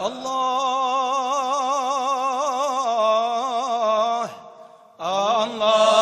الله. الله.